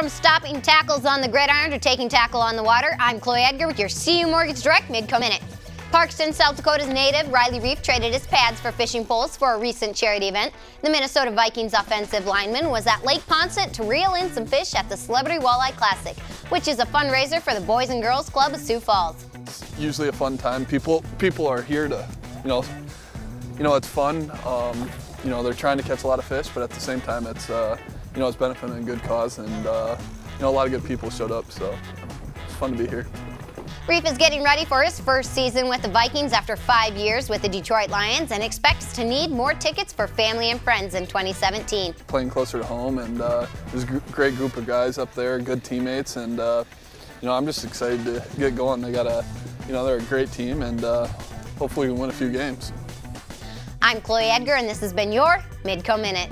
From stopping tackles on the gridiron to taking tackle on the water, I'm Chloe Edgar with your CU Mortgage Direct Midco Minute. Parkston, South Dakota's native Riley Reiff traded his pads for fishing poles for a recent charity event. The Minnesota Vikings offensive lineman was at Lake Poinsett to reel in some fish at the Celebrity Walleye Classic, which is a fundraiser for the Boys and Girls Club of Sioux Falls. It's usually a fun time. People people are here to, you know, you know it's fun. Um, you know they're trying to catch a lot of fish, but at the same time it's uh, you know it's benefiting a good cause, and uh, you know a lot of good people showed up, so it's fun to be here. Reiff is getting ready for his first season with the Vikings after five years with the Detroit Lions and expects to need more tickets for family and friends in 2017. Playing closer to home, and uh, there's a great group of guys up there, good teammates, and uh, you know I'm just excited to get going. They got a, you know, they're a great team, and uh, hopefully we win a few games. I'm Chloe Edgar, and this has been your Midco Minute.